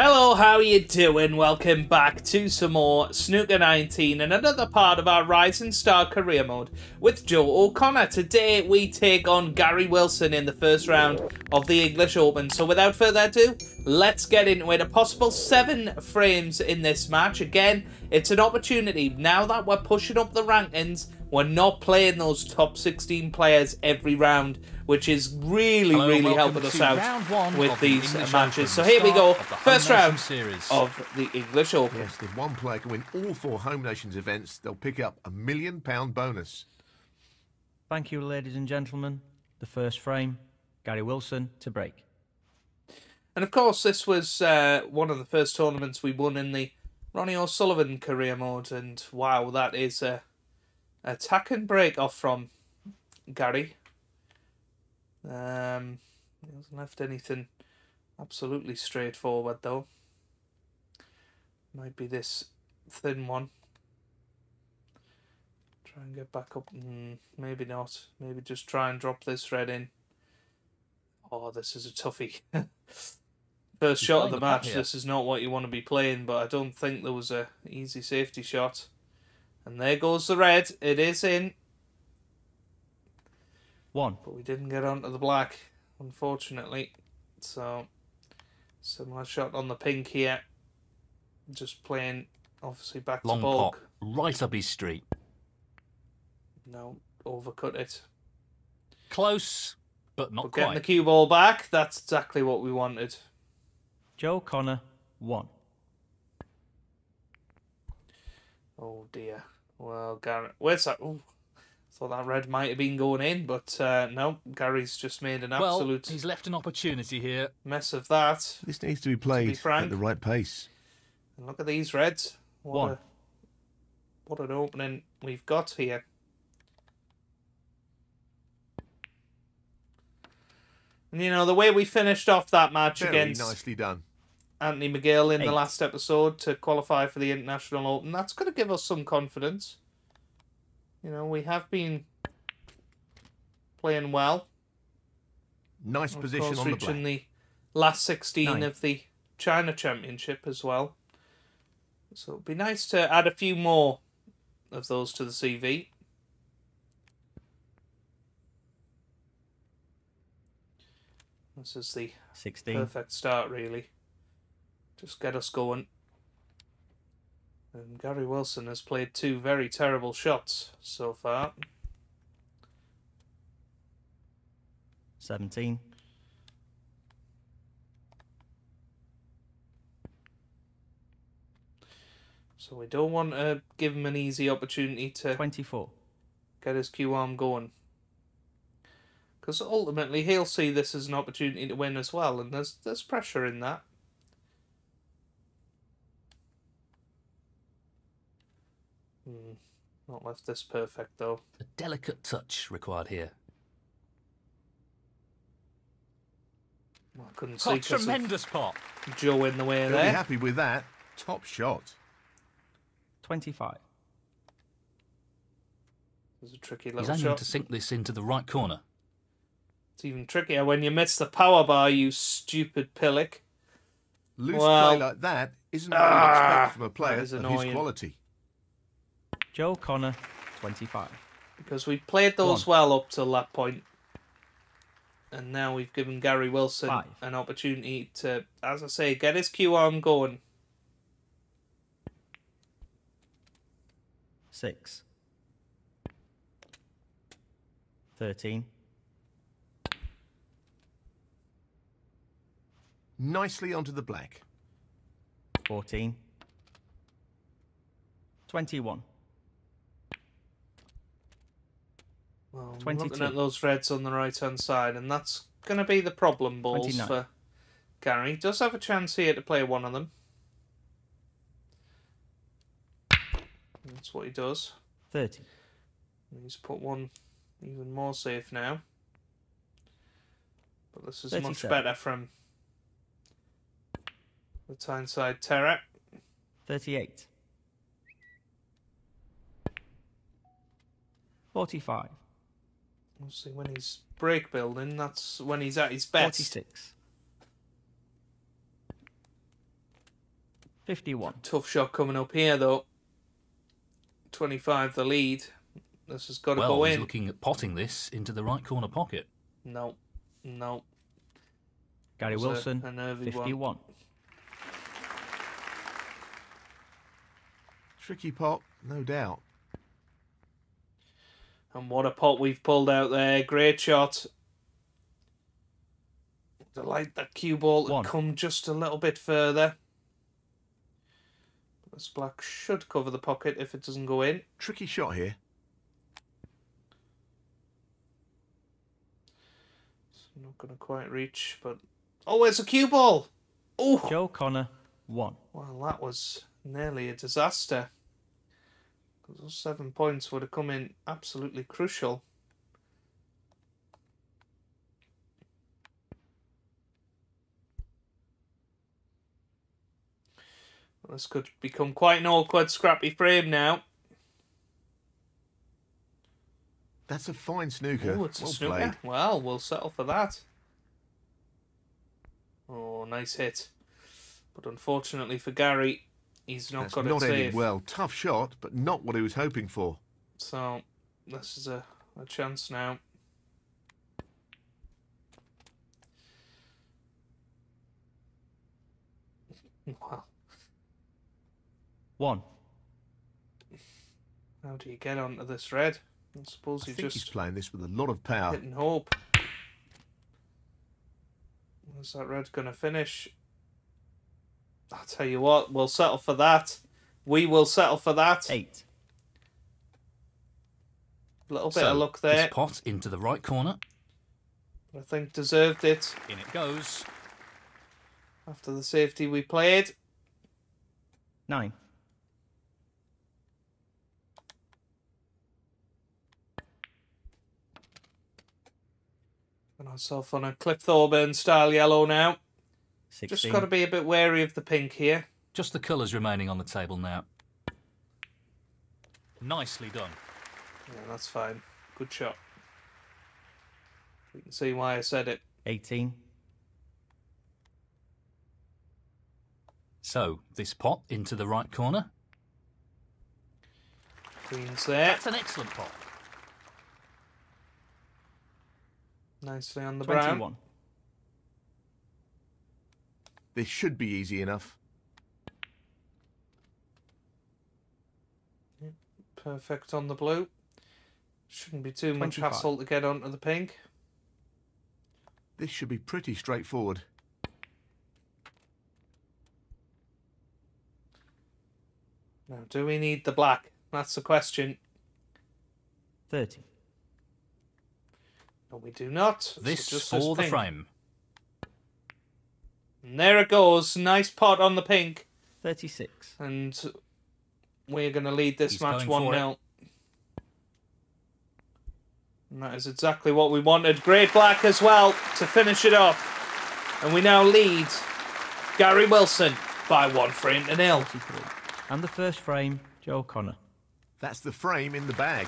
Hello, how are you doing? Welcome back to some more Snooker 19 and another part of our Rising Star career mode with Joe O'Connor. Today we take on Gary Wilson in the first round of the English Open. So without further ado, let's get into it. A possible seven frames in this match. Again, it's an opportunity. Now that we're pushing up the rankings, we're not playing those top 16 players every round which is really, Hello, really helping us out with of the these English matches. So here we go. the First round series. of the English Open. Yes, if one player can win all four Home Nations events, they'll pick up a million pound bonus. Thank you, ladies and gentlemen. The first frame, Gary Wilson to break. And of course, this was uh, one of the first tournaments we won in the Ronnie O'Sullivan career mode. And wow, that is a attack and break off from Gary. Um, he hasn't left anything absolutely straightforward though. Might be this thin one. Try and get back up. Mm, maybe not. Maybe just try and drop this red in. Oh, this is a toughie. First shot of the the match. This is not what you want to be playing, but I don't think there was a easy safety shot. And there goes the red. It is in, One. but we didn't get onto the black, unfortunately. So, similar shot on the pink here. Just playing, obviously, back Long to pop, bulk. right up his street. No, overcut it. Close, but not But getting the cue ball back, that's exactly what we wanted. Joe Connor, one. Oh dear. Well, Gary, where's that? Ooh, thought that red might have been going in, but uh, no. Gary's just made an Well, absolute he's left an opportunity here. mess of that. This needs to be played frank. at the right pace. And look at these reds. What One. a what an opening we've got here. And you know the way we finished off that match Very against nicely done. Anthony McGill in the last episode to qualify for the International Open. That's going to give us some confidence. You know, we have been playing well. Nice Of position course, on the reaching black. the last 16 Nine. of the China Championship as well. So it'd be nice to add a few more of those to the CV. This is the 16. perfect start, really. Just get us going. And Gary Wilson has played two very terrible shots so far. 17. So we don't want to give him an easy opportunity to 24. get his cue arm going. Because ultimately he'll see this as an opportunity to win as well, and there's there's pressure in that. Hmm, not left this perfect though. A delicate touch required here. Well, I couldn't see Oh, 'cause of tremendous pop. Joe in the way They'll be happy with that. Top shot. 25. It was a tricky little He's little aiming shot. to sink this into the right corner. It's even trickier when you miss the power bar, you stupid pillock. Loose Well- play like that isn't what you'd Ah, expect from a player that is of his quality. Joe Connor, 25. because we played those One. well up till that point, and now we've given Gary Wilson Five. an opportunity to, as I say, get his cue arm going. 6. 13. Nicely onto the black. 14. 21. Well, 22. looking at those reds on the right hand side, and that's going to be the problem balls 29. for Gary. He does have a chance here to play one of them. That's what he does. 30. He's put one even more safe now. But this is much better from the Tyneside Terror. 38. 45. Obviously, when he's break building, that's when he's at his best. 46. 51. Tough shot coming up here, though. 25 the lead. This has got to Well, go he's in. looking at potting this into the right corner pocket. No, no. Gary It's Wilson, a nervy one. 51. Tricky pot, no doubt. And what a pot we've pulled out there. Great shot. The like that cue ball to One. come just a little bit further. This black should cover the pocket if it doesn't go in. Tricky shot here. It's not going to quite reach, but. Oh, it's a cue ball! Oh! Joe Connor, 1. Well, that was nearly a disaster. 'Cause Those seven points would have come in absolutely crucial. This could become quite an awkward, scrappy frame now. That's a fine snooker. Oh, it's a snooker. played. Well, we'll settle for that. Oh, nice hit. But unfortunately for Gary, he's not That's got not it ended safe. well. Tough shot, but not what he was hoping for. So this is a, a chance now. Well, 1. how do you get onto this red? I suppose I you think he's playing this with a lot of power. hit and hope. Where's that red going to finish? I'll tell you what, we'll settle for that. We will settle for that. 8. A little bit so, of luck there. This pot into the right corner. I think deserved it In it goes. after the safety we played. 9. Got ourselves on a Cliff Thorburn style yellow now. 16. Just got to be a bit wary of the pink here. Just the colours remaining on the table now. Nicely done. Yeah, that's fine. Good shot. You can see why I said it. 18. So, this pot into the right corner. Queen's there. That's an excellent pot. Nicely on the brown. 21. This should be easy enough. Perfect on the blue. Shouldn't be too much hassle to get onto the pink. This should be pretty straightforward. Now, do we need the black? That's the question. 30. No, we do not. So This just for the frame. And there it goes. Nice pot on the pink. 36. And we're going to lead this He's match 1 for it. 0. And that is exactly what we wanted. Great black as well to finish it off. And we now lead Gary Wilson by one frame to nil. And the first frame, Joe Connor. That's the frame in the bag.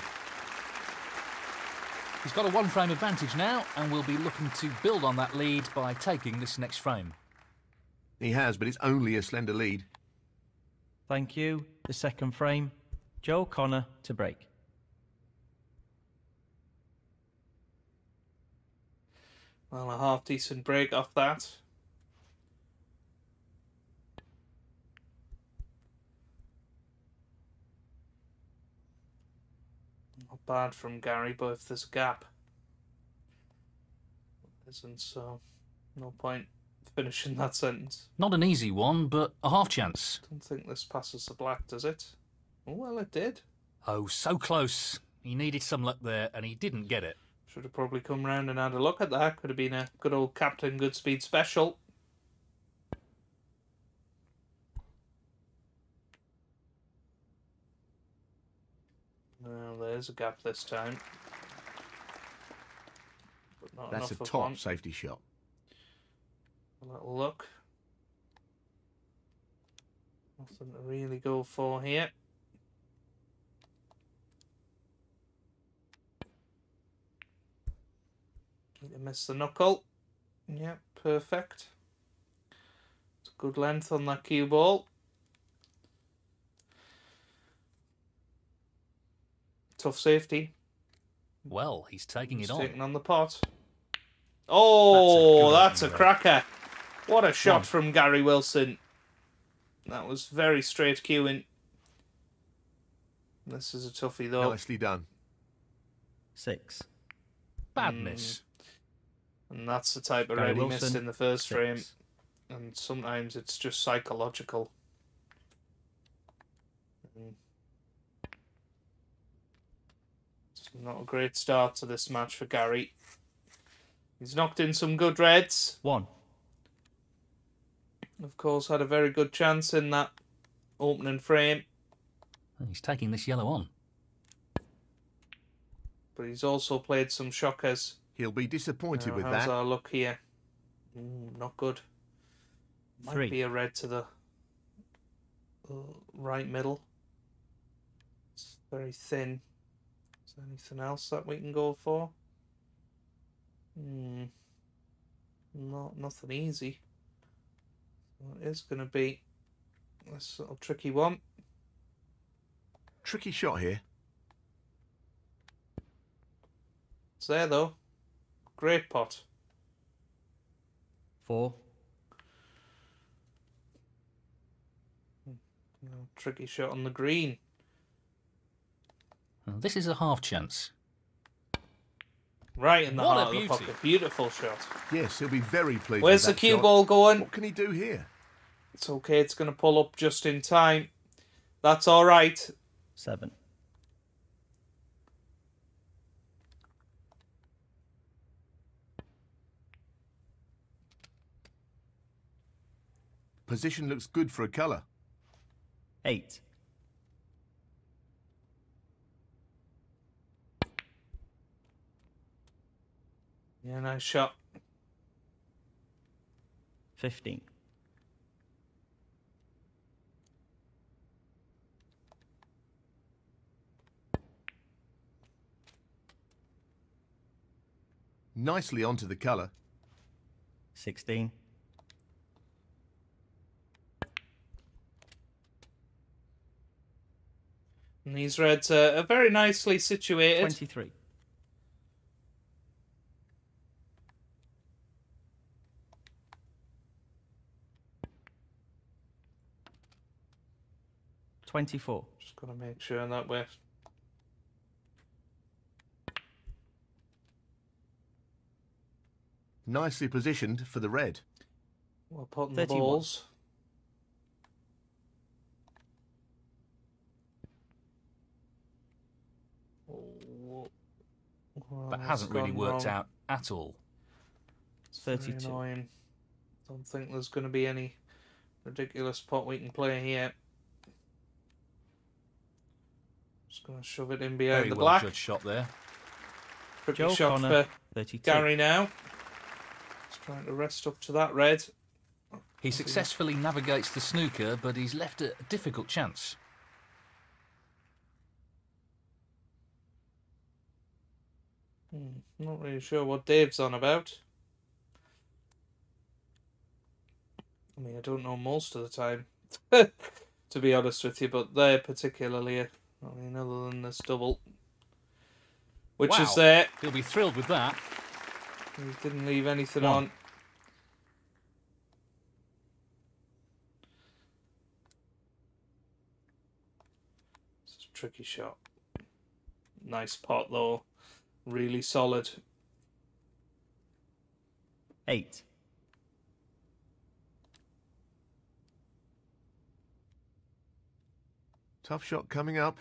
He's got a one frame advantage now and we'll be looking to build on that lead by taking this next frame. He has, but it's only a slender lead. Thank you. The second frame, Joe Connor to break. Well, a half decent break off that. Not bad from Gary, but if there's a gap, isn't so. No point finishing that sentence. Not an easy one, but a half chance. Don't think this passes the black, does it? Oh, well, it did. Oh, so close. He needed some luck there and he didn't get it. Should have probably come round and had a look at that. Could have been a good old Captain Goodspeed special. Well, there's a gap this time. But not That's a top one. safety shot. Will that look? Nothing to really go for here. Need to miss the knuckle. Yeah, perfect. It's a good length on that cue ball. Tough safety. Well, he's taking he's it taking on. Taking on the pot. Oh, that's a, that's a cracker. What a shot from Gary Wilson. That was very straight cueing. This is a toughie though. Nicely done. Six. Bad Mm. miss. And that's the type of Gary red he Wilson, missed in the first frame. And sometimes it's just psychological. Mm. It's not a great start to this match for Gary. He's knocked in some good reds. One. Of course, had a very good chance in that opening frame, He's taking this yellow on. but he's also played some shockers. He'll be disappointed Now, with how's that. our luck here? Mm, not good. Might Three. be a red to the uh, right middle. It's very thin. Is there anything else that we can go for? Hmm. Not nothing easy. So it is going to be this little tricky one. Tricky shot here. It's there though. Great pot. Four. Hmm, you know, tricky shot on the green. Well, This is a half chance. Right in the What a heart of the beauty. pocket. Beautiful shot. Yes, he'll be very pleased. Where's the that cue shot. ball going? What can he do here? It's okay, it's going to pull up just in time. That's all right. Seven. Position looks good for a colour. Eight. Yeah, nice shot. Fifteen. Nicely onto the colour. Sixteen. And these reds are, are very nicely situated. Twenty-three. Twenty-four. Just got to make sure that we're. Nicely positioned for the red. We're putting the balls. Oh, well, That hasn't really worked wrong. out at all. It's 32. annoying. Don't think there's going to be any ridiculous pot we can play here. Just going to shove it in behind Very the well black. judged shot there. Pretty Joe shot Connor, for thirty-two. Gary now. Trying to rest up to that red. He successfully navigates the snooker, but he's left a difficult chance. Hmm, not really sure what Dave's on about. I mean, I don't know most of the time, to be honest with you, but there particularly, I mean, other than this double, which is there, He'll be thrilled with that. He didn't leave anything One. on. It's a tricky shot. Nice pot though, really solid. Eight. Tough shot coming up.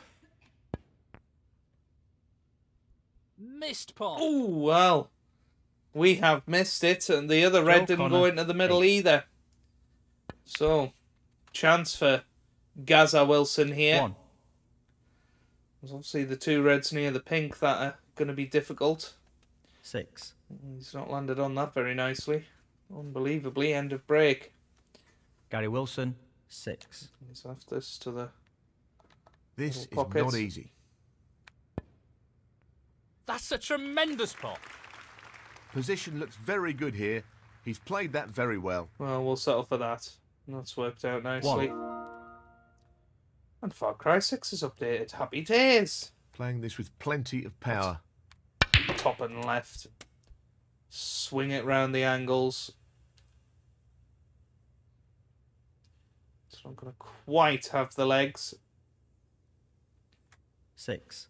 Missed pot. Oh well, we have missed it, and the other red Joe didn't go into the middle eight. either. So, chance for Gaza Wilson here. One. There's obviously the two reds near the pink that are going to be difficult. Six. He's not landed on that very nicely. Unbelievably, end of break. Gary Wilson. Six. He's left this to the. This is pockets. not easy. That's a tremendous pot. Position looks very good here. He's played that very well. Well, we'll settle for that. That's worked out nicely. One. And Far Cry 6 is updated. Happy days! Playing this with plenty of power. top and left. Swing it round the angles. It's not going to quite have the legs. Six.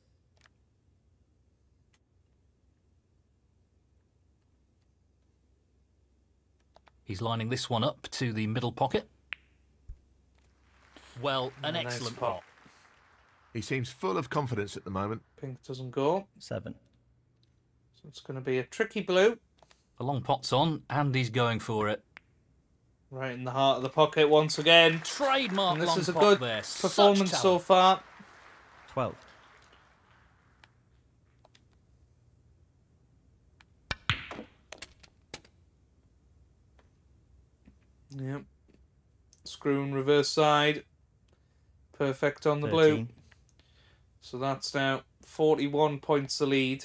He's lining this one up to the middle pocket. Well, an nice excellent pot. pot. He seems full of confidence at the moment. Pink doesn't go. Seven. So it's going to be a tricky blue. The long pot's on, and he's going for it. Right in the heart of the pocket once again. Trademark And this long is a pot good there. Performance so far. Twelve. Yep. Screw and reverse side. Perfect on the blue. So that's now 41 points the lead.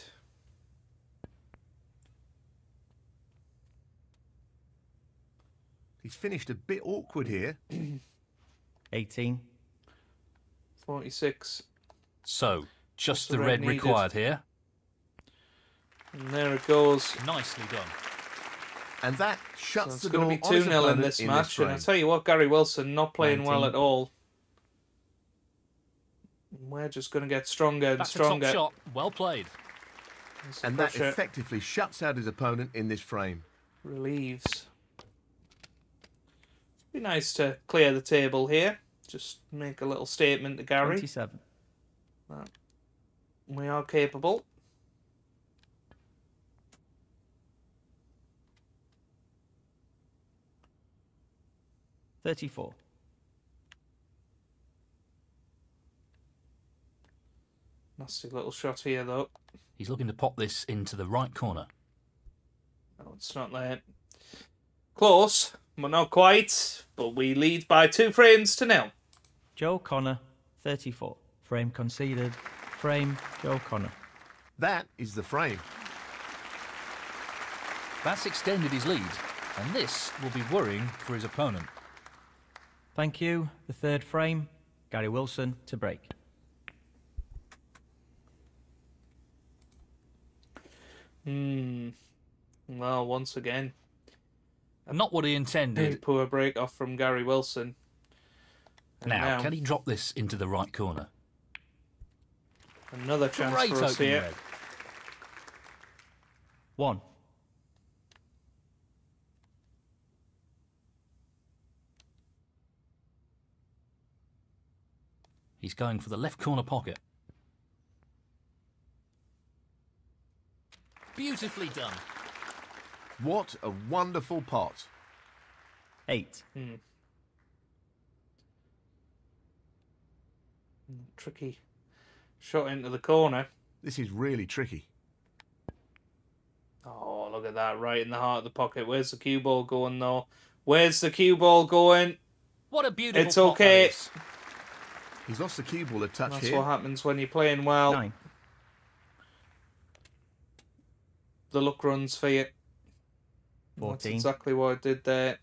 He's finished a bit awkward here. Eighteen. 46. So, just the the red red required here. And there it goes. Nicely done. And that shuts So shuts it's going to be 2 his 0 in this in match. and I frame. tell you what, Gary Wilson not playing well at all. We're just going to get stronger and That's a stronger. top shot. Well played. And that pressure effectively shuts out his opponent in this frame. relieves. Be nice to clear the table here. Just make a little statement to Gary. Twenty-seven. We are capable. Thirty-four. Nasty little shot here, though. He's looking to pop this into the right corner. No, it's not there. Close, but not quite. But we lead by two frames to nil. Joe Connor. Thirty-four. Frame conceded. Frame. Joe Connor. That is the frame. That's extended his lead, and this will be worrying for his opponent. Thank you. The third frame. Gary Wilson to break. Hmm. Well, once again, And Not what he very intended. poor break off from Gary Wilson. And Now, can he drop this into the right corner? another chance Great for us here. red. One. He's going for the left corner pocket. Beautifully done. What a wonderful pot. Eight. Hmm. Tricky shot into the corner. This is really tricky. Oh, look at that! Right in the heart of the pocket. Where's the cue ball going though? Where's the cue ball going? What a beautiful It's pot okay. That is. He's lost the cue ball a touch That's here. what happens when you're playing well. Nine. The luck runs for you. 14. That's exactly what I did there.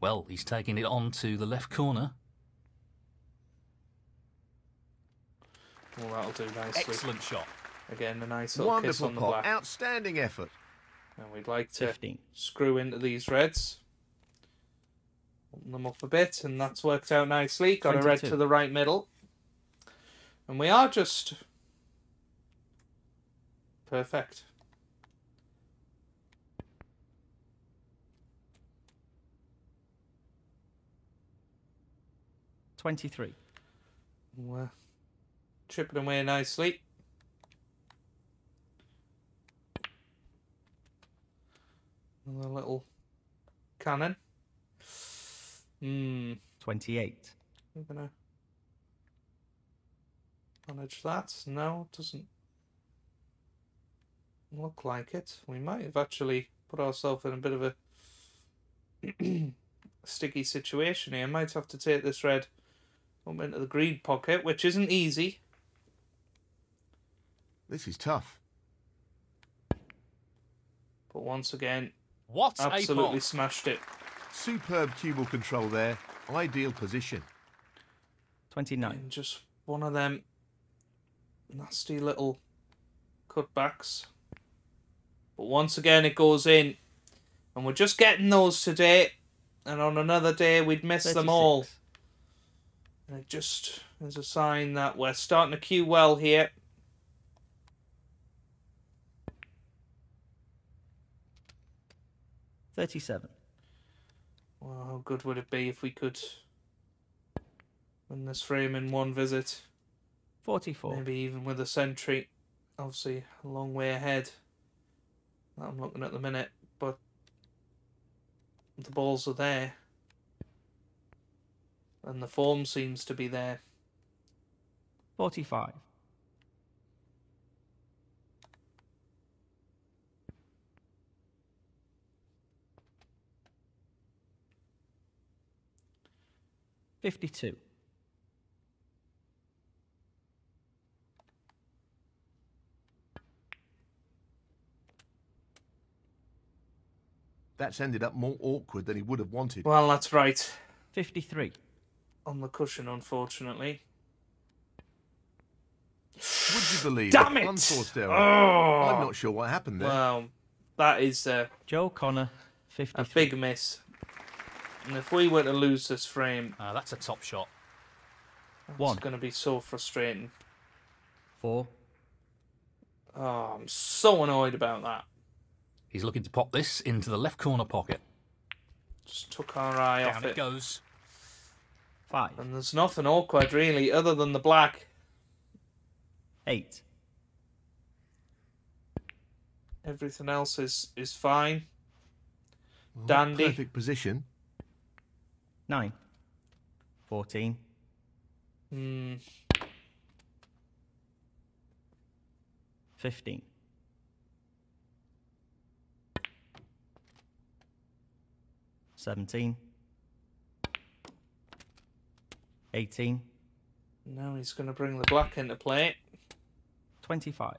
Well, he's taking it on to the left corner. Well, that'll do nicely. Excellent shot. Again, a nice little kiss Wonderful on the pot. black. Outstanding effort. And we'd like to Fifteen. screw into these reds. Open them up a bit, and that's worked out nicely. Got a red to the right middle. And we are just perfect. Twenty-three. We're chipping away nicely. Another little cannon. Hmm. Twenty-eight. We're gonna manage that. No, it doesn't look like it. We might have actually put ourselves in a bit of a sticky situation here. Might have to take this red up into the green pocket, which isn't easy. This is tough. But once again, What a absolutely pot. smashed it. Superb cue ball control there. Ideal position. 29. And just one of them nasty little cutbacks. But once again, it goes in. And we're just getting those today. And on another day, we'd miss them all. And it just is a sign that we're starting to cue well here. Thirty-seven. Well, how good would it be if we could win this frame in one visit? Forty-four. Maybe even with a century. Obviously, a long way ahead. That I'm looking at the minute, but the balls are there. And the form seems to be there. Forty-five. Fifty-two. That's ended up more awkward than he would have wanted. Well, that's right. Fifty-three. On the cushion, unfortunately. Would you believe Damn it? it! Unforced error. Oh! I'm not sure what happened there. Well, that is a, Joe Connor. a big miss. And if we were to lose this frame, Uh, that's a top shot. it's One. going to be so frustrating. Four. Oh, I'm so annoyed about that. He's looking to pop this into the left corner pocket. Just took our eye Down off it it. goes. Five. And there's nothing awkward really, other than the black. Eight. Everything else is is fine. Dandy. Perfect position. Nine. Fourteen. Hmm. Fifteen. Seventeen. Eighteen. Now he's going to bring the black into play. Twenty-five.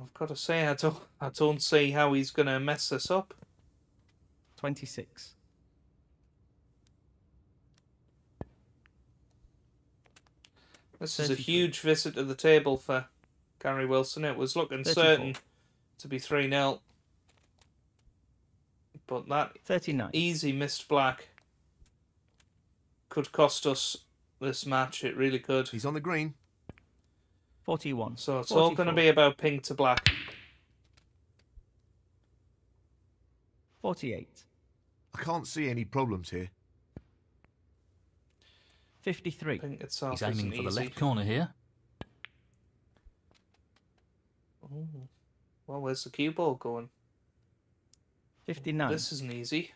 I've got to say, I don't, I don't see how he's going to mess this up. Twenty-six. This is a huge visit to the table for Gary Wilson. It was looking 34. certain to be 3 0. But that Thirty-nine. easy missed black could cost us this match. It really could. He's on the green. Forty-one. So it's all going to be about pink to black. Forty-eight. I can't see any problems here. Fifty-three. Pink itself He's aiming isn't for the easy. left corner here. Ooh. Well, where's the cue ball going? Fifty-nine. This isn't easy.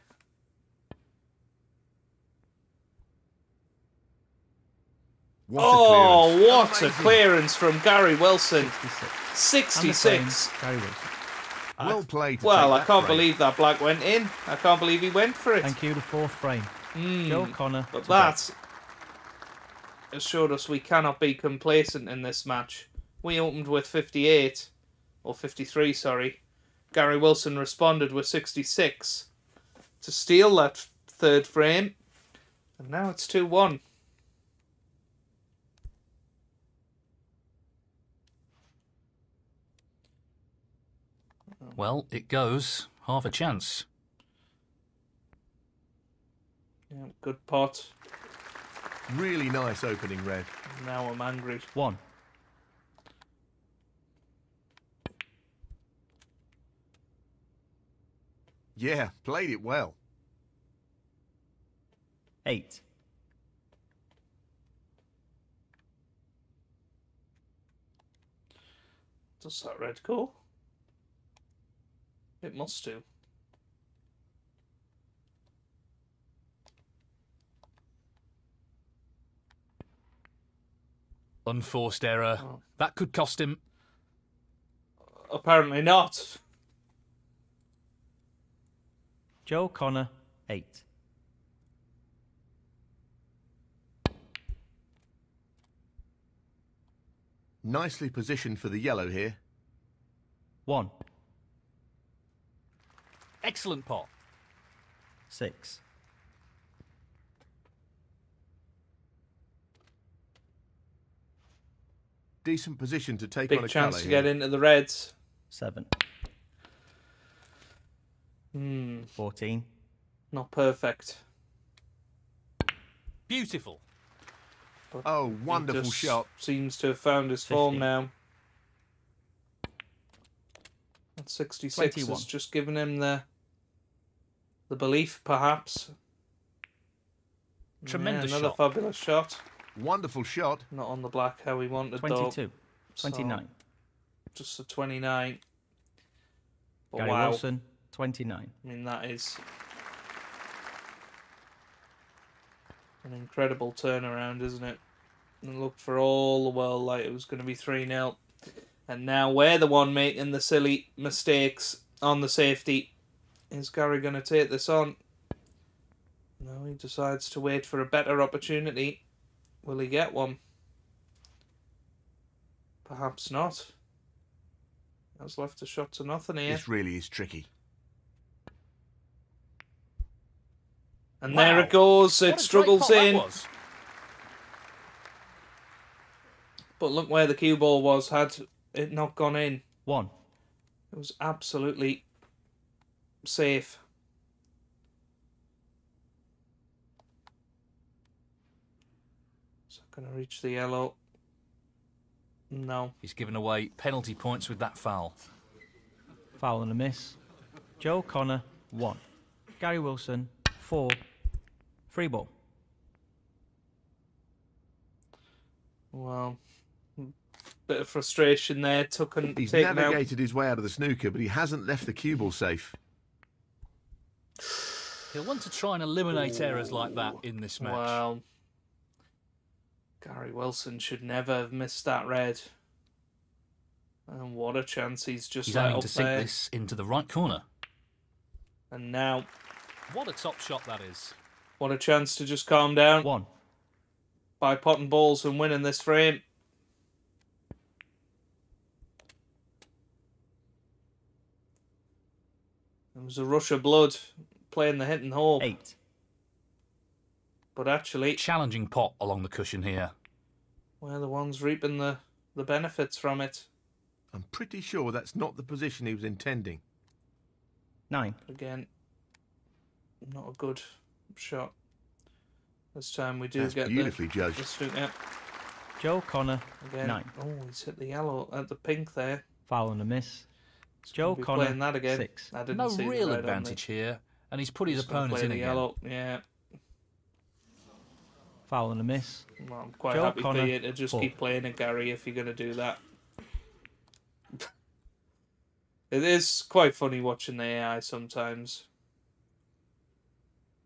What oh, clearance. what a clearance from Gary Wilson. Sixty-six. And the frame, 66. Gary Wilson. Well played. Well, I can't frame. believe that black went in. I can't believe he went for it. Thank you. The fourth frame. Mm, Joe Connor. but to that has showed us we cannot be complacent in this match. We opened with 58, or 53, sorry. Gary Wilson responded with 66 to steal that third frame. And now it's 2 1. Well, it goes. Half a chance. Yeah, good pot. Really nice opening red. Now I'm angry. One. Yeah, played it well. Eight. Does that red go? It must do. Unforced error. Oh. That could cost him. Apparently not. Joe Connor. Eight. Nicely positioned for the yellow here. One. Excellent pot. six. Decent position to take Big on a chance colour to get here. into the reds. Seven. Hmm, 14. not perfect. Beautiful. Oh, He wonderful just shot. Seems to have found his form now. That 66 21. has just given him the the belief, perhaps. Tremendous yeah, another shot. fabulous shot. Wonderful shot. Not on the black how we wanted, though. 22. So, 29. just a 29. But Gary wow. Wilson, 29. I mean, that is an incredible turnaround, isn't it? It looked for all the world like it was going to be 3 0. And now we're the one making the silly mistakes on the safety. Is Gary going to take this on? No, he decides to wait for a better opportunity. Will he get one? Perhaps not. That's left a shot to nothing here. This really is tricky. And there it goes. It struggles in. But look where the cue ball was. Had it not gone in, 1. it was absolutely safe. Is that going to reach the yellow? No. He's given away penalty points with that foul. Foul and a miss. Joe Connor, 1. Gary Wilson, 4. Free ball. Well, bit of frustration there. Took and He's taken out. navigated his way out of the snooker, but he hasn't left the cue ball safe. He'll want to try and eliminate errors like that in this match. Well, Gary Wilson should never have missed that red. And what a chance he's just He's let aiming up to sink there. this into the right corner. And now, What a top shot that is. what a chance to just calm down 1. by potting balls and winning this frame. It was a rush of blood playing the hit and hope, 8. But actually, Challenging pot along the cushion here. we're the ones reaping the, the benefits from it. I'm pretty sure that's not the position he was intending. 9. Again, not a good shot. This time we do That's get beautifully the, judged. the snooker Joe Connor, again. 9. Oh, he's hit the yellow at the pink there. Foul and a miss. He's Joe Connor, playing that again. 6. I didn't No see real advantage here, and he's put his Just gonna opponent in the again. yellow. Yeah, Foul and a miss. well, I'm quite Joe happy Connor, for you to just four. keep playing it, Gary, if you're going to do that. it is quite funny watching the AI sometimes.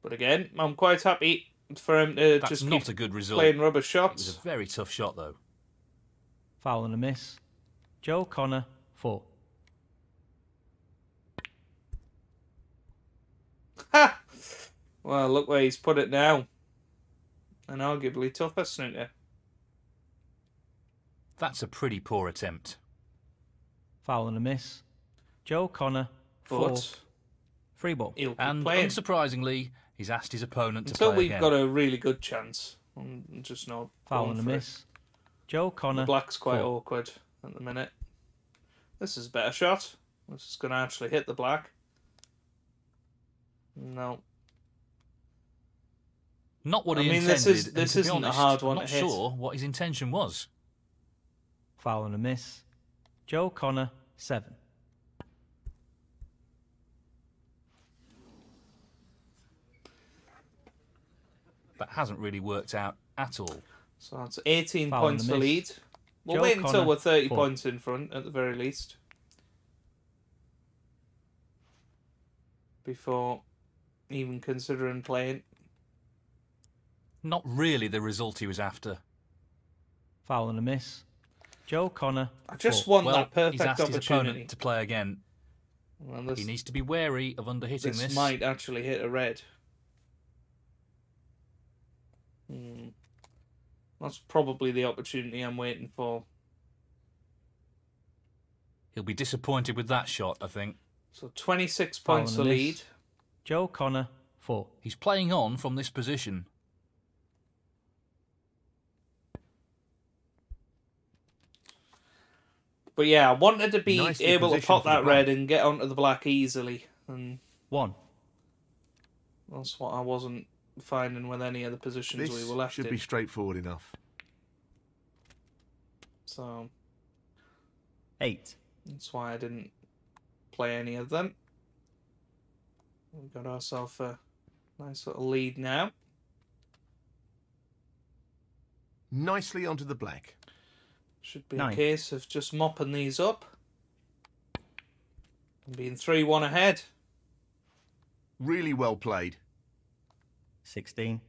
But again, I'm quite happy for him to That's just not keep a good result. playing rubber It was shots. a very tough shot, though. Foul and a miss. Joe Connor, 4. Ha! Well, look where he's put it now. An arguably tougher snooker. That's a pretty poor attempt. Foul and a miss. Joe Connor, 4. Free ball. he'll And playing unsurprisingly, he's asked his opponent to until play we've again. got a really good chance. I'm just not Foul and a for it. miss. Joe Connor, The black's quite four. awkward at the minute. This is a better shot. This is going to actually hit the black. No. Not what I he mean, intended. this is- and this isn't a hard one I'm not to hit. sure what his intention was. Foul and a miss. Joe Connor, 7. That hasn't really worked out at all. So that's 18 Foul points and for lead. We'll Joe wait until Connor, we're 30 four. points in front at the very least. Before even considering playing. Not really the result he was after. Foul and a miss. Joe Connor, I just four. want well, that he's perfect asked his opportunity. opponent to play again. Well, this, He needs to be wary of underhitting this, this. might actually hit a red. Hmm. That's probably the opportunity I'm waiting for. He'll be disappointed with that shot, I think. So 26 points and to a lead. Joe Connor, 4. He's playing on from this position. But yeah, I wanted to be Nicely able to pop that red and get onto the black easily, and 1. that's what I wasn't finding with any of the positions This we were left should in. be straightforward enough. So 8. that's why I didn't play any of them. We've got ourselves a nice little lead now. Nicely onto the black. Should be Nine. a case of just mopping these up and being 3 1 ahead. Really well played. 16.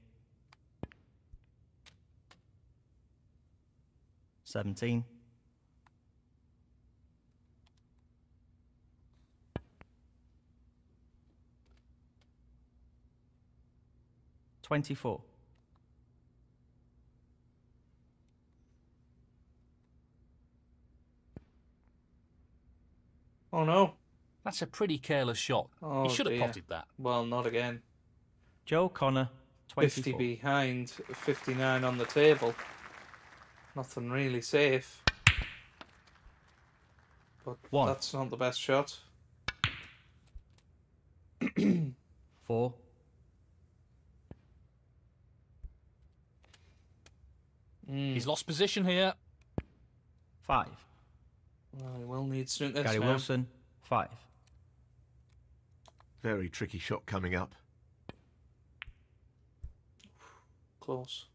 17. Twenty-four. Oh no. That's a pretty careless shot. Oh, he should have potted that. Well, not again. Joe O'Connor, 24. 50 behind, 59 on the table. Nothing really safe. But One. that's not the best shot. Four. Mm. He's lost position here. Five. Well, he will need snookers Gary now. Wilson, five. Very tricky shot coming up. Close.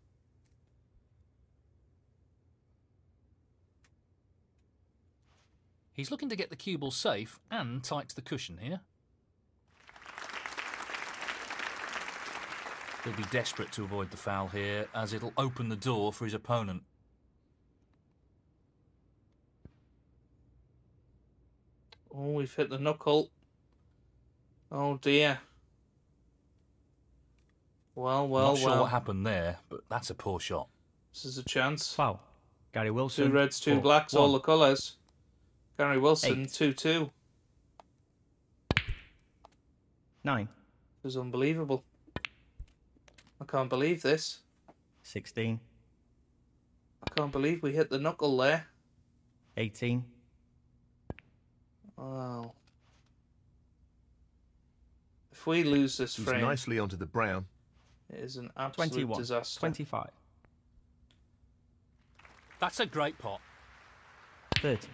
He's looking to get the cue ball safe and tight to the cushion here. He'll be desperate to avoid the foul here, as it'll open the door for his opponent. Oh, we've hit the knuckle. Oh dear. Well, well, Not sure well. what happened there, but that's a poor shot. This is a chance. Foul. Gary Wilson. Two reds, two four. blacks, One. all the colours. Gary Wilson, Eight. 2 2. Nine. It was unbelievable. I can't believe this. Sixteen. I can't believe we hit the knuckle there. Eighteen. Wow. If we lose this He's frame, nicely onto the brown. it is an absolute Twenty-one. disaster. Twenty-five. That's a great pot. Thirty.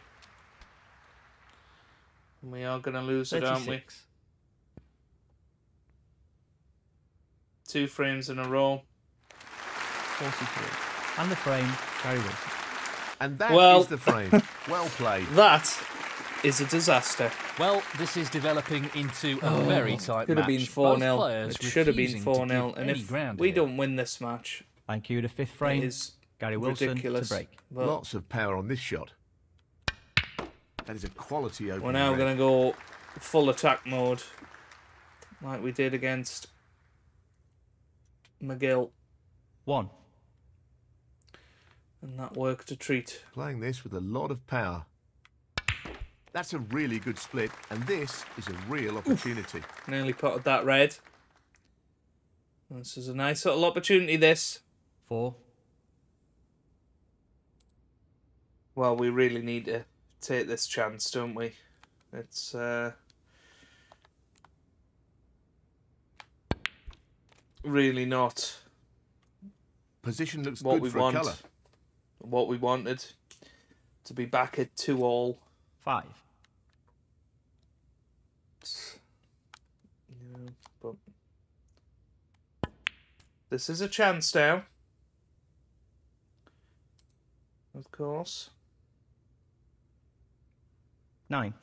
And we are going to lose it, aren't we? Thirty-six. Two frames in a row. Forty-three. And the frame, Gary Wilson. And that is Well- the frame. well played. That is a disaster. Well, this is developing into a oh, very tight Could match. have been 4 0. players It should have been refusing to 4 0. And if we here. don't win this match, Thank you. to fifth it frame, is Gary Wilson ridiculous. to break. But Lots of power on this shot. That is a quality opening. we're now going to go full attack mode like we did against McGill. One. And that worked a treat. Playing this with a lot of power. That's a really good split, and this is a real opportunity. Nearly potted that red. This is a nice little opportunity, this. Four. Well, we really need to take this chance, don't we? It's uh, really not Position looks what good we for want. a colour. What we wanted to be back at two all. Five. Yeah, but this is a chance now. Of course. Nine.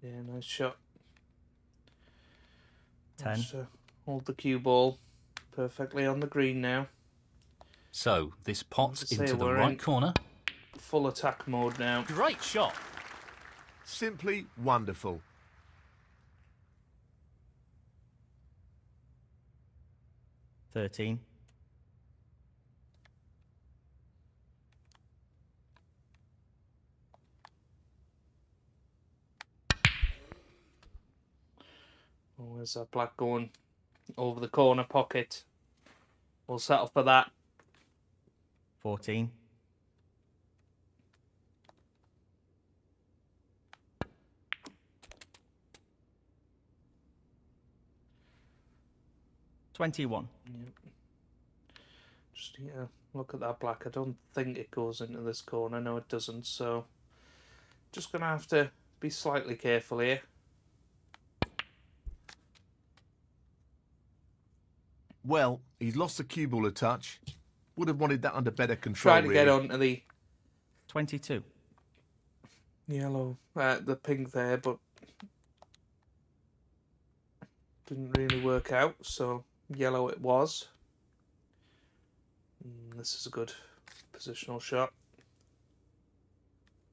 Yeah, nice shot. Ten. Just, uh, hold the cue ball perfectly on the green now. So, this pot into the right in- corner. Full attack mode now. Great shot. Simply wonderful. 13. Oh, where's that black going? Over the corner pocket. We'll settle for that. 14. Twenty-one. Just yeah, look at that black. I don't think it goes into this corner. No, it doesn't. So, just gonna have to be slightly careful here. Well, he's lost the cue ball a touch. Would have wanted that under better control. Trying to get really. onto the Twenty-two. yellow, uh, the pink there, but didn't really work out. So yellow it was. Mm, this is a good positional shot.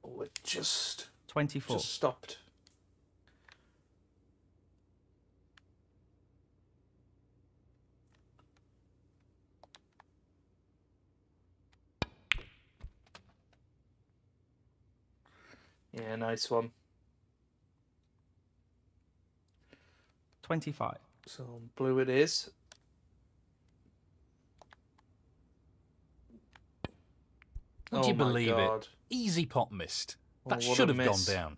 Oh, it just Twenty-four. just stopped. Yeah, nice one. Twenty-five. So blue it is. Would oh you believe God. it? Easy pot missed. Oh, That a should have gone down.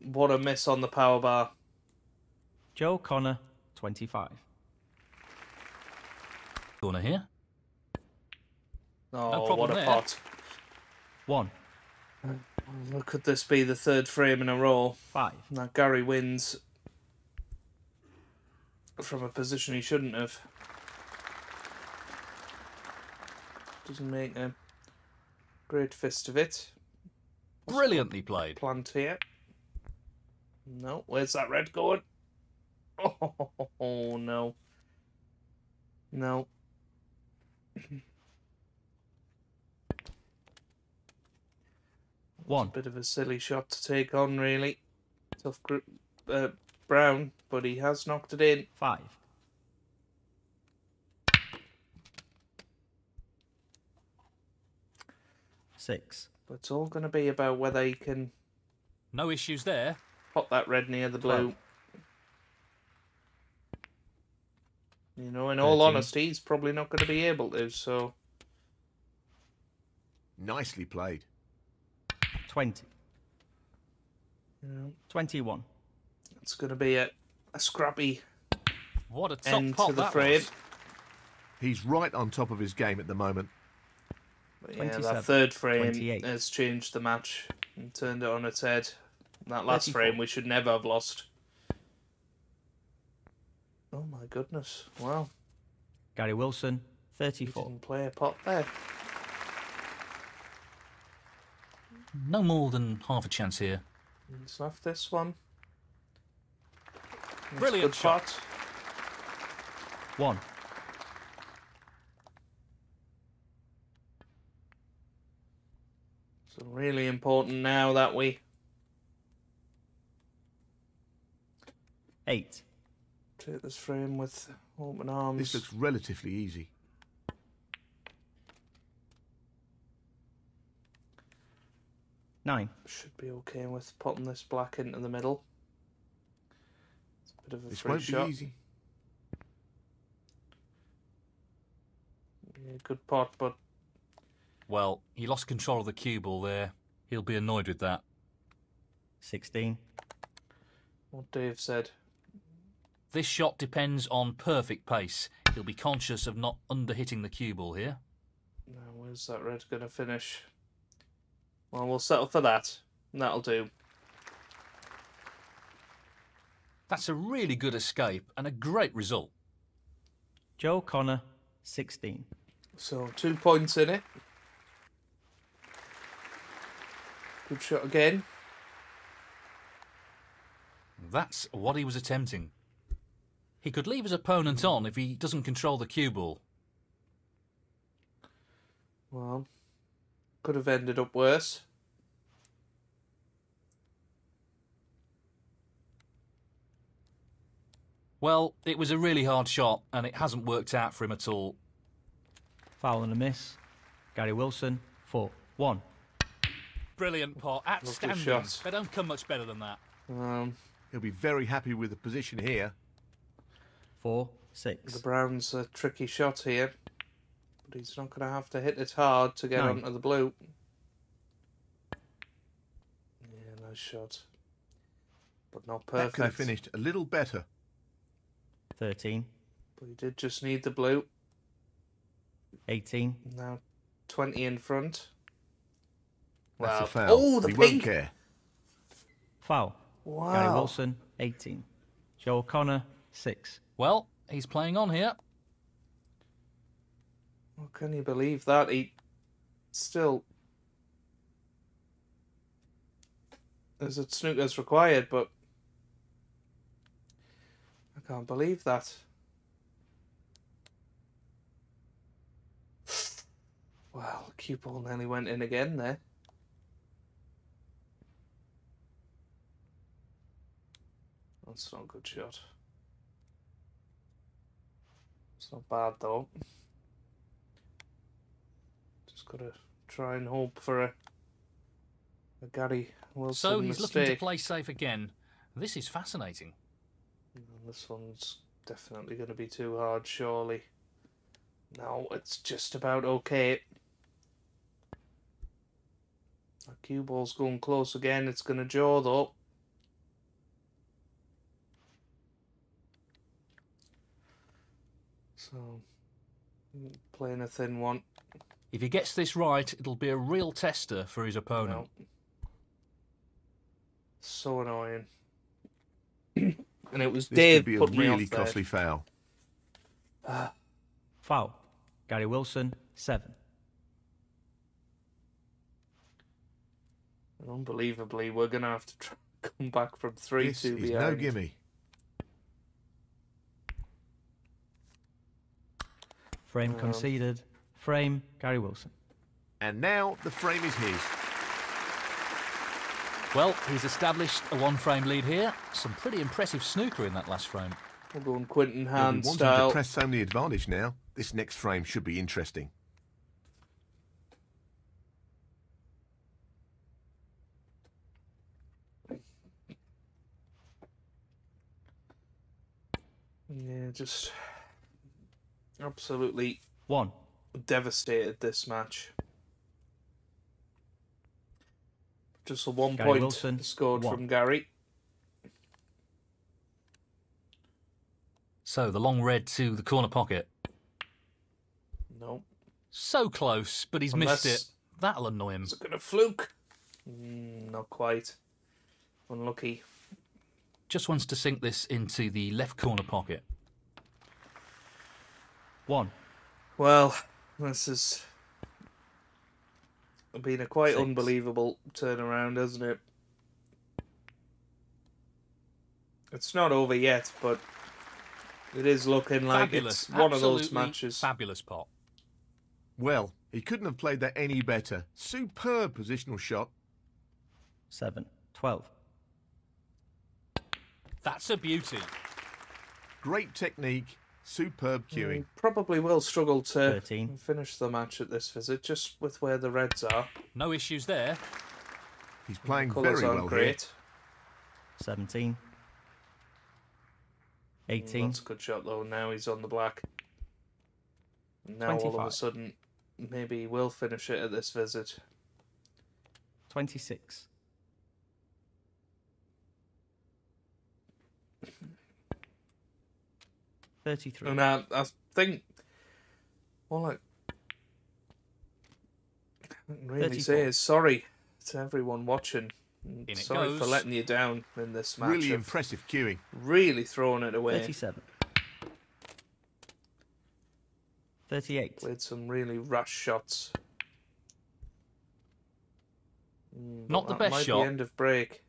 What a miss on the power bar. Joe O'Connor. Twenty-five. Corner here. Oh, problem what a there. pot. One. Look, could this be the third frame in a row? Five. Now Gary wins from a position he shouldn't have. Doesn't make a great fist of it. Brilliantly played. Plant here. No, where's that red going? Oh no. No. One. Bit of a silly shot to take on, really. Tough grip, uh, Brown, but he has knocked it in. Five. Six. But it's all going to be about whether he can No issues there. pop that red near the blue. You know, in all honesty, he's probably not going to be able to. So Nicely played. Twenty. you know, Twenty-one. it's going to be a, a scrappy What a top end pot to the that frame. was. He's right on top of his game at the moment. But yeah, that third frame 28. has changed the match and turned it on its head. That last 34. frame we should never have lost. Oh my goodness! Wow, Gary Wilson. he Thirty-four. didn't play a pot there. No more than half a chance here. He's left this one. That's Brilliant good shot. One. So really important now that we Eight. take this frame with open arms. This looks relatively easy. Nine. Should be okay with putting this black into the middle. It's a bit of a This free won't shot. be easy. Yeah, good pot, but Well, he lost control of the cue ball there. He'll be annoyed with that. Sixteen. what Dave said. This shot depends on perfect pace. He'll be conscious of not underhitting the cue ball here. Now, where's that red going to finish? Well, we'll settle for that. That'll do. That's a really good escape and a great result. Joe O'Connor. Sixteen. So, two points in it. Good shot again. That's what he was attempting. He could leave his opponent on if he doesn't control the cue ball. Well, could have ended up worse. Well, it was a really hard shot, and it hasn't worked out for him at all. Foul and a miss. Gary Wilson, 4 1. Brilliant pot, outstanding. shot. They don't come much better than that. Um, He'll be very happy with the position here. 4 6. the 6. Browns a tricky shot here, but he's not going to have to hit it hard to get Nine. onto the blue. Yeah, nice shot, but not That could have finished a little better. 13. But he did just need the blue. 18. Now, twenty in front. That's Wow. a foul. Oh, the he pink. won't care. Foul. Wow. Gary Wilson, 18. Joe O'Connor, 6. Well, he's playing on here. Well, can you believe that? He still is it snookers required, but I can't believe that. Well, cue ball nearly went in again there. That's not a good shot. It's not bad though. Gotta try and hope for a, a Gary Wilson So he's looking to play safe again. This is fascinating. And This one's definitely going to be too hard, surely. No, it's just about okay. Our cue ball's going close again. It's going to jaw though. So, mm, playing a thin one. If he gets this right, it'll be a real tester for his No. opponent. So annoying. and it was This Dave could be a really off there. costly foul. Foul. Gary Wilson, 7. Unbelievably, we're going to have to try come back from three This two is behind. no gimme. Frame um, conceded. Frame, Gary Wilson. And now the frame is his. Well, he's established a one frame lead here. Some pretty impressive snooker in that last frame. We're going Quinten He'll be Hann wanting style. to press home the advantage now. This next frame should be interesting. Yeah, just absolutely 1. Devastated this match. Just a one Gary point Wilson, scored one. from Gary. So the long red to the corner pocket. No. So close, but he's Unless- missed it. That'll annoy him. Is it going to fluke? Mm, not quite. Unlucky. Just wants to sink this into the left corner pocket. 1. Well, this has been a quite Six. unbelievable turnaround, hasn't it? It's not over yet, but it is looking like fabulous. it's one of those matches. Fabulous pot. Well, he couldn't have played that any better. Superb positional shot. 7. 12. That's a beauty. Great technique. Superb He cueing. probably will struggle to 13. finish the match at this visit, just with where the Reds are. No issues there. He's playing Colours very aren't well here. great. 17. Mm, 18. That's a good shot though. Now he's on the black. Now all of a sudden, maybe he will finish it at this visit. 26. Thirty-three. And I, I think, all I can really 34. say is sorry to everyone watching. and In sorry for letting you down in this match. Really I've impressive cueing. really throwing it away. Thirty-seven. Thirty-eight. Played some really rash shots. Mm, Not the that best might shot. Be end of break.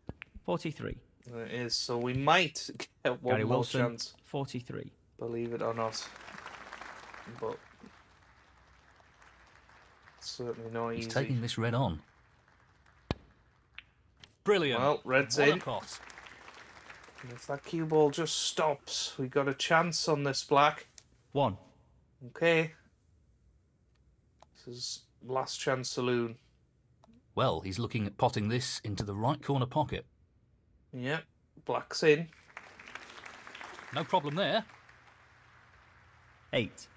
Forty-three. It is, so we might get one Gary more Wilson. chance, Forty-three. Believe it or not. But it's certainly not He's easy. taking this red on. Brilliant. Well, red's what in. a pot. And if that cue ball just stops, we got a chance on this black. One. Okay. This is last chance saloon. Well, he's looking at potting this into the right corner pocket. Yep. Black's in. No problem there. Eight.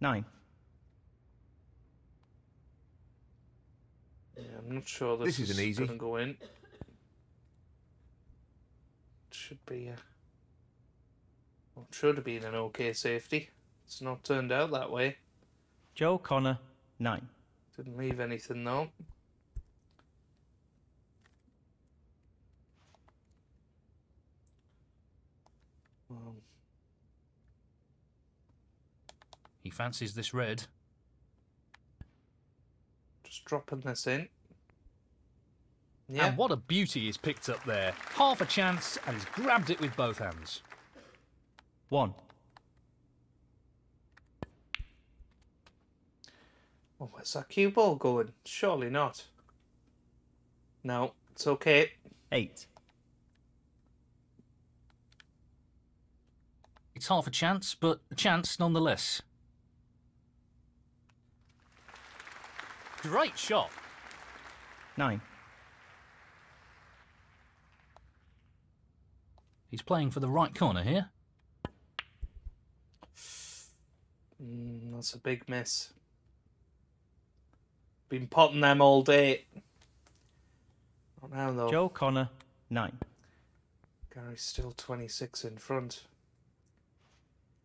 Nine. Yeah, I'm not sure this, This isn't easy. gonna go in. Should be a well, should have been an okay safety. It's not turned out that way. Joe O'Connor, nine. Didn't leave anything though. Um, He fancies this red. just dropping this in. Yeah. And what a beauty he's picked up there. Half a chance, and he's grabbed it with both hands. One. Oh, where's that cue ball going? Surely not. No, it's okay. Eight. It's half a chance, but a chance nonetheless. Great shot. Nine. He's playing for the right corner here. Mm, that's a big miss. Been potting them all day. Not now though. Joe O'Connor, nine. Gary's still 26 in front.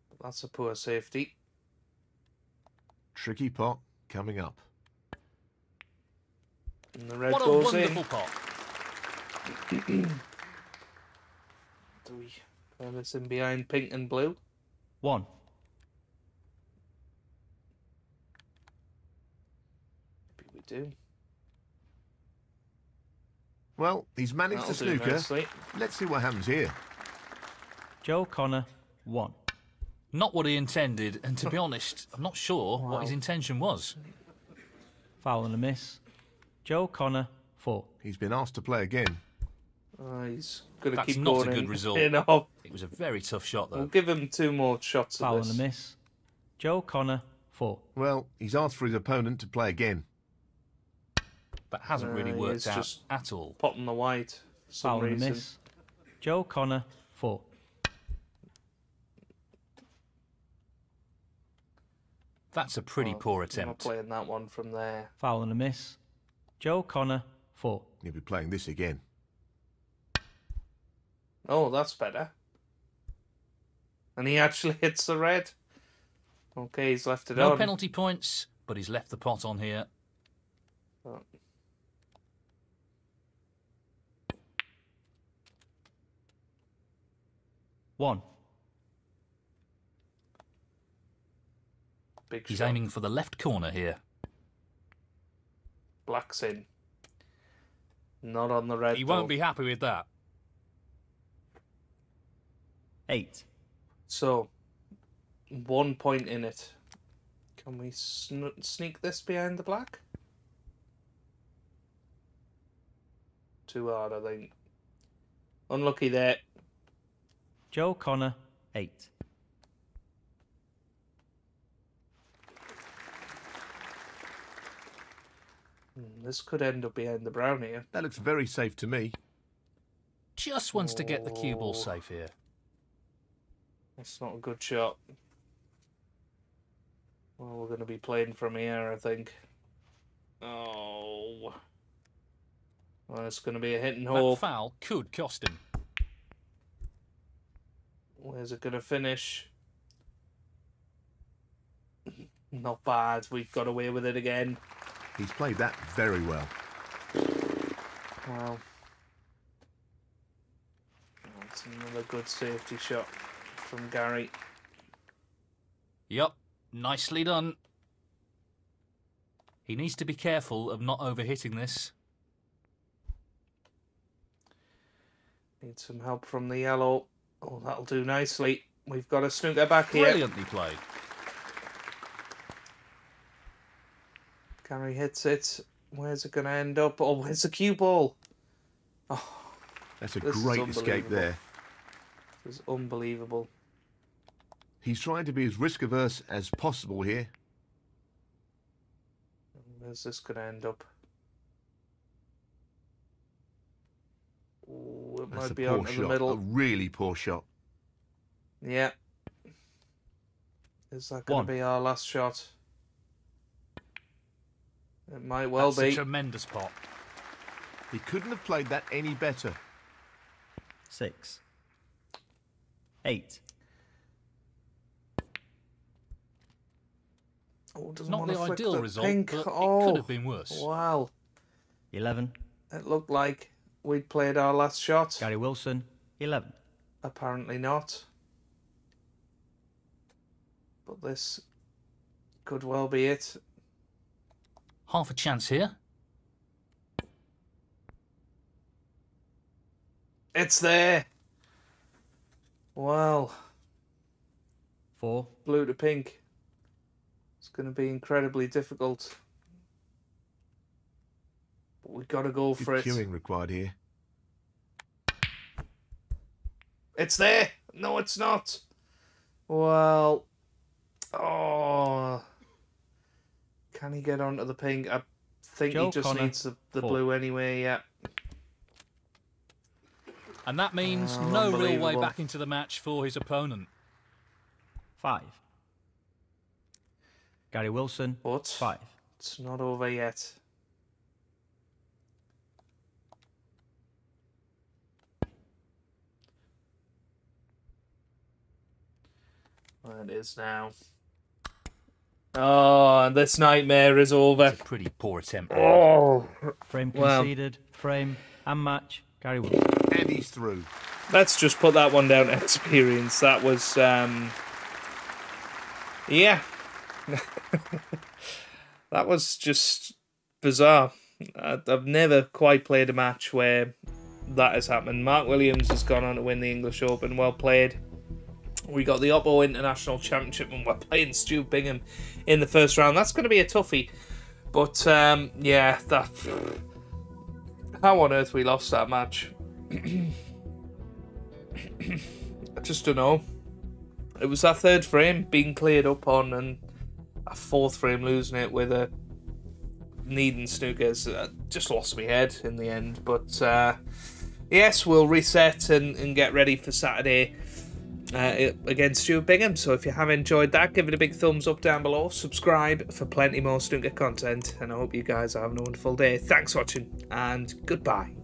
But that's a poor safety. Tricky pot coming up. And the red what a eh? wonderful in. pot. Do we throw this in behind pink and blue? One. Maybe we do. Well, he's managed That'll the snooker. nicely. Let's see what happens here. Joe O'Connor, one. Not what he intended, and to be honest, I'm not sure what his intention was. Foul and a miss. Joe O'Connor, four. He's been asked to play again. Oh, he's gonna That's keep not a good result. You know, It was a very tough shot, though. we'll give him two more shots Foul of and a miss. Joe O'Connor, four. Well, he's asked for his opponent to play again. But hasn't really Uh, worked out just- at all. Potting the white for some Foul and a miss. Joe O'Connor, four. That's a pretty Oh, poor I'm not attempt. playing that one from there. Foul and a miss. Joe O'Connor, four. He'll be playing this again. Oh, that's better. And he actually hits the red. Okay, he's left it No on. penalty points, but he's left the pot on here. Oh. One. Big He's shot. aiming for the left corner here. Black's in. Not on the red. He won't be happy with that. Eight. So, one point in it. Can we sn- sneak this behind the black? Too hard, I think. Unlucky there. Joe O'Connor, eight. Hmm, this could end up behind the brown here. That looks very safe to me. Just wants to get the cue ball Oh. safe here. That's not a good shot. Well, we're going to be playing from here, I think. Oh. Well, it's going to be a hit and hole. That foul could cost him. Where's it going to finish? Not bad. We've got away with it again. He's played that very well. Wow. That's another good safety shot from Gary. Yup, nicely done. He needs to be careful of not overhitting this. Need some help from the yellow. Oh, that'll do nicely. We've got a snooker back here. Brilliantly played. Gary hits it. Where's it going to end up? Oh, where's the cue ball? Oh, That's a great escape there. This is unbelievable. He's trying to be as risk averse as possible here. Where's this going to end up? Ooh, it That's might be out in shot. the A really poor shot. Yeah. Is that going to be our last shot? It might well That's a be. tremendous pot. He couldn't have played that any better. Six. Eight. Oh, doesn't Not wanna the flick ideal the result, pink. but oh, it could have been worse. Wow. Eleven. It looked like we'd played our last shot. Gary Wilson. Eleven. Apparently not. But this could well be it. Half a chance here. It's there. Well, Four. blue to pink. It's going to be incredibly difficult. But we've got to go Good for it. cueing required here. It's there. No, it's not. Well, can he get onto the pink? I think Joe he just Connor, needs the, the blue anyway. Yeah. And that means Oh, no real way back into the match for his opponent. Five. Gary Wilson. But Five. it's not over yet. Well, it is now. Oh, and this nightmare is over. It's a pretty poor attempt. Oh, Frame Wow. conceded. Frame and match. Gary Wilson. And he's through. let's just put that one down experience. That was, um, yeah, that was just bizarre. I've never quite played a match where that has happened. Mark Williams has gone on to win the English Open. Well played. We got the Oppo International Championship and we're playing Stu Bingham in the first round. That's going to be a toughie. But um, yeah, that. How on earth we lost that match? I just don't know. It was that third frame being cleared up on and a fourth frame losing it with a needing snookers. Just lost my head in the end. But uh, yes, we'll reset and, and get ready for Saturday uh, against Stuart Bingham. So if you have enjoyed that, give it a big thumbs up down below. Subscribe for plenty more snooker content. And I hope you guys are having a wonderful day. Thanks for watching and goodbye.